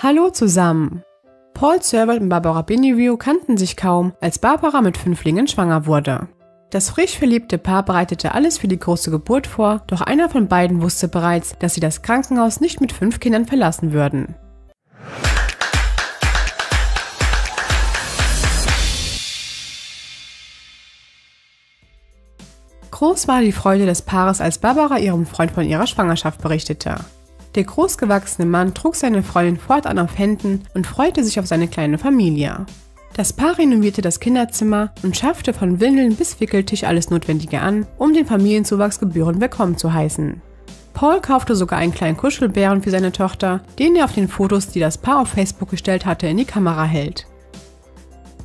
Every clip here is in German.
Hallo zusammen! Paul Servat und Barbara Beneview kannten sich kaum, als Barbara mit Fünflingen schwanger wurde. Das frisch verliebte Paar bereitete alles für die große Geburt vor, doch einer von beiden wusste bereits, dass sie das Krankenhaus nicht mit fünf Kindern verlassen würden. Groß war die Freude des Paares, als Barbara ihrem Freund von ihrer Schwangerschaft berichtete. Der großgewachsene Mann trug seine Freundin fortan auf Händen und freute sich auf seine kleine Familie. Das Paar renovierte das Kinderzimmer und schaffte von Windeln bis Wickeltisch alles Notwendige an, um den Familienzuwachs gebührend willkommen zu heißen. Paul kaufte sogar einen kleinen Kuschelbären für seine Tochter, den er auf den Fotos, die das Paar auf Facebook gestellt hatte, in die Kamera hält.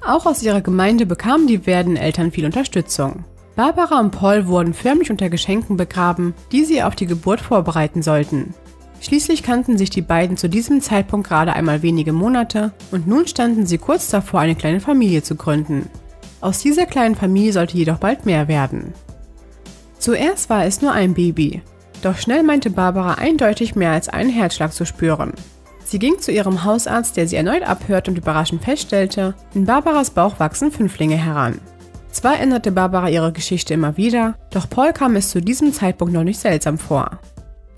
Auch aus ihrer Gemeinde bekamen die werdenden Eltern viel Unterstützung. Barbara und Paul wurden förmlich unter Geschenken begraben, die sie auf die Geburt vorbereiten sollten. Schließlich kannten sich die beiden zu diesem Zeitpunkt gerade einmal wenige Monate und nun standen sie kurz davor, eine kleine Familie zu gründen. Aus dieser kleinen Familie sollte jedoch bald mehr werden. Zuerst war es nur ein Baby, doch schnell meinte Barbara eindeutig mehr als einen Herzschlag zu spüren. Sie ging zu ihrem Hausarzt, der sie erneut abhört und überraschend feststellte, in Barbaras Bauch wachsen Fünflinge heran. Zwar änderte Barbara ihre Geschichte immer wieder, doch Paul kam es zu diesem Zeitpunkt noch nicht seltsam vor.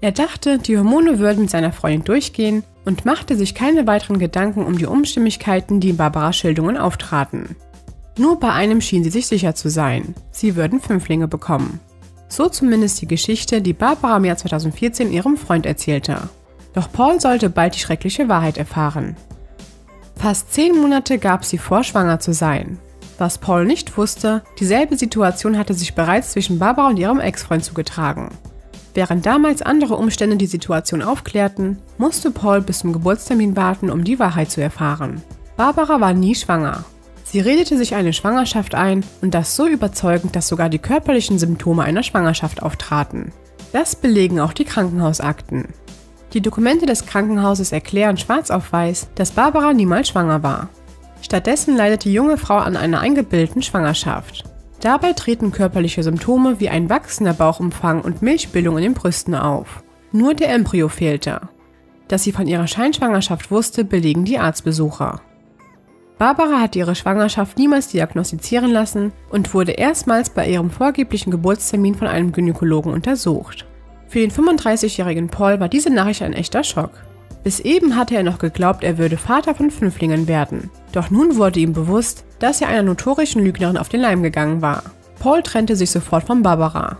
Er dachte, die Hormone würden mit seiner Freundin durchgehen und machte sich keine weiteren Gedanken um die Unstimmigkeiten, die in Barbaras Schilderungen auftraten. Nur bei einem schien sie sich sicher zu sein. Sie würden Fünflinge bekommen. So zumindest die Geschichte, die Barbara im Jahr 2014 ihrem Freund erzählte. Doch Paul sollte bald die schreckliche Wahrheit erfahren. Fast zehn Monate gab sie vor, schwanger zu sein. Was Paul nicht wusste, dieselbe Situation hatte sich bereits zwischen Barbara und ihrem Ex-Freund zugetragen. Während damals andere Umstände die Situation aufklärten, musste Paul bis zum Geburtstermin warten, um die Wahrheit zu erfahren. Barbara war nie schwanger. Sie redete sich eine Schwangerschaft ein und das so überzeugend, dass sogar die körperlichen Symptome einer Schwangerschaft auftraten. Das belegen auch die Krankenhausakten. Die Dokumente des Krankenhauses erklären schwarz auf weiß, dass Barbara niemals schwanger war. Stattdessen leidet die junge Frau an einer eingebildeten Schwangerschaft. Dabei treten körperliche Symptome wie ein wachsender Bauchumfang und Milchbildung in den Brüsten auf. Nur der Embryo fehlte. Dass sie von ihrer Scheinschwangerschaft wusste, belegen die Arztbesucher. Barbara hat ihre Schwangerschaft niemals diagnostizieren lassen und wurde erstmals bei ihrem vorgeblichen Geburtstermin von einem Gynäkologen untersucht. Für den 35-jährigen Paul war diese Nachricht ein echter Schock. Bis eben hatte er noch geglaubt, er würde Vater von Fünflingen werden. Doch nun wurde ihm bewusst, dass er einer notorischen Lügnerin auf den Leim gegangen war. Paul trennte sich sofort von Barbara.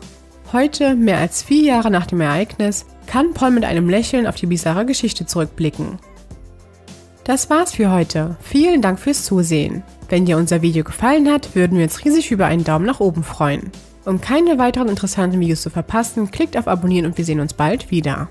Heute, mehr als vier Jahre nach dem Ereignis, kann Paul mit einem Lächeln auf die bizarre Geschichte zurückblicken. Das war's für heute. Vielen Dank fürs Zusehen. Wenn dir unser Video gefallen hat, würden wir uns riesig über einen Daumen nach oben freuen. Um keine weiteren interessanten Videos zu verpassen, klickt auf Abonnieren und wir sehen uns bald wieder.